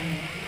Amen.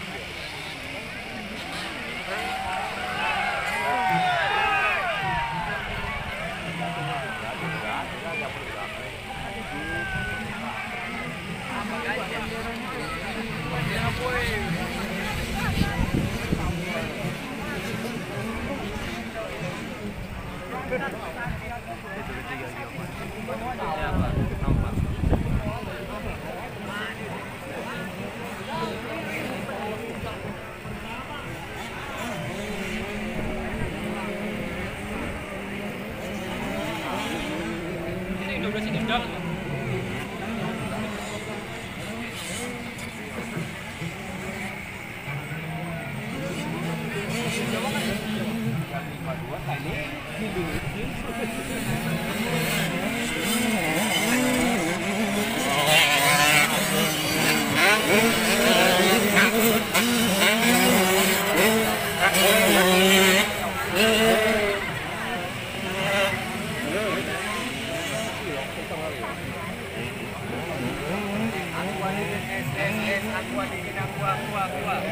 aku adiknya aku aku aku kayak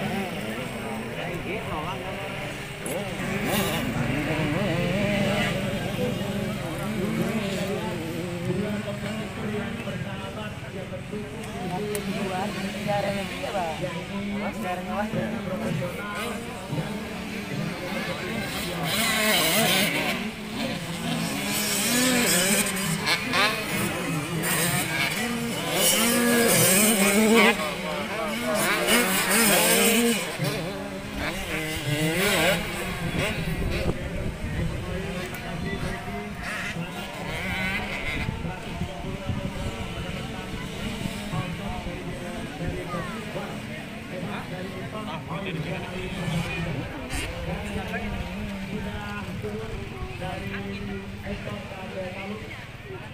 gitu lah Yang kedua, sejarahnya dia, Pak. Sejarahnya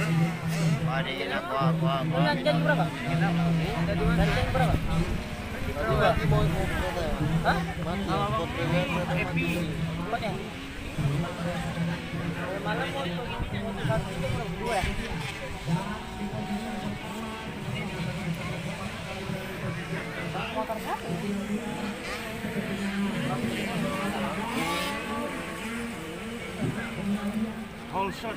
Padi lang, kuha, kuha, kuha. berapa? berapa? Hah? mau ya? Motor satu? Thank you. shut.